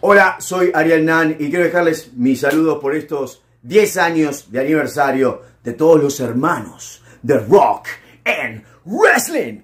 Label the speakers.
Speaker 1: Hola, soy Ariel Nan y quiero dejarles mis saludos por estos 10 años de aniversario de todos los hermanos de rock and wrestling.